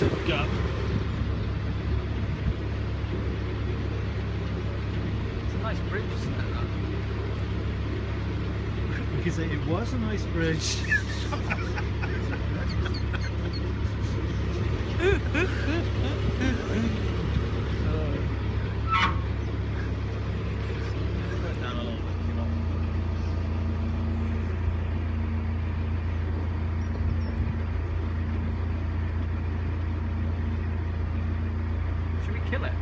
massive gap. It's a nice bridge, isn't it? That? Because it was a nice bridge. Down a little bit, if you want. Should we kill it?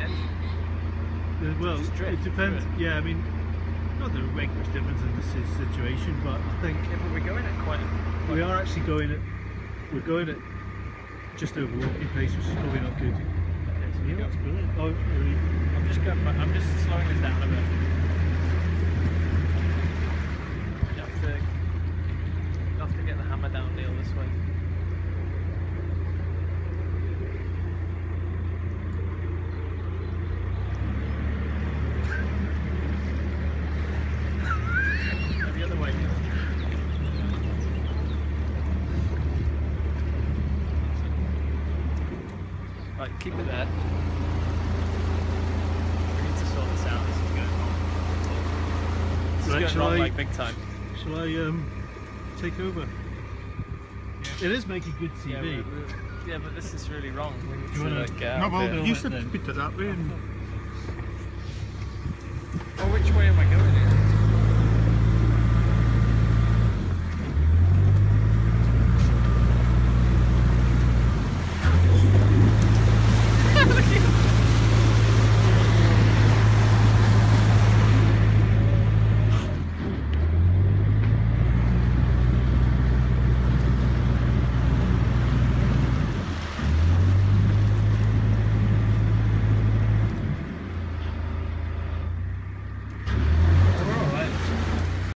And Uh, well, it depends. through Yeah, I mean, not that it would make much difference in this situation, but I think yeah, but we're going at quite. A, we are actually going at we're going at just over walking pace, which is probably not good. Okay, so Yeah, that's brilliant. Oh, really? I'm just going. I'm just slowing this down a bit. You have to. You have to get the hammer down, Neil, this way. No, the other way. Right, keep it there. We need to sort this out. This is going wrong. This is Right, going wrong I- like big time. Shall I um take over? It is making good TV. Yeah, we're- we're- yeah, but this is really wrong. We need you to wanna- like, get No, out well, of you here. said it that way. And Well, which way am I going? Here?